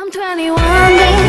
I'm 21 days